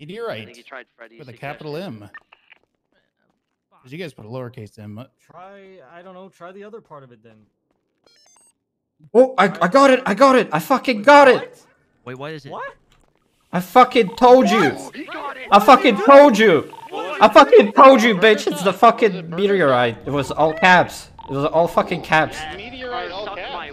I Meteorite think he tried Freddy's. with a capital capital uh, Did you guys put a lowercase m. Try, I don't know, try the other part of it then. Oh, I, I got it. I got it. I fucking got it. Wait, what is it? What? I fucking told you. I fucking told you. I fucking told you, bitch. It's the fucking meteorite. It was all caps. It was all fucking caps. Meteorite, all caps.